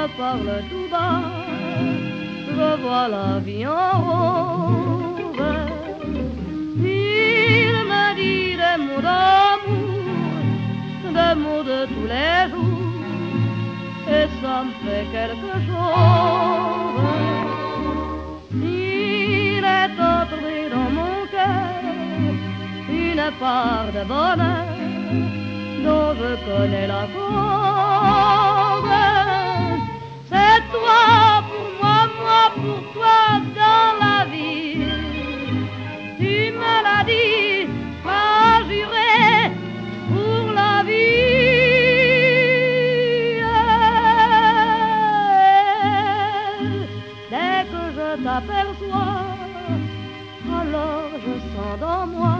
me parle tout bas, je vois la vie en rose. Il me dit des mots d'amour, des mots de tous les jours, et ça me fait quelque chose. Il est entré dans mon cœur une part de bonheur dont je connais la cause. pourquoi dans la vie tu me l'as dit, pas juré pour la vie. Dès que je t'aperçois, alors je sens dans moi.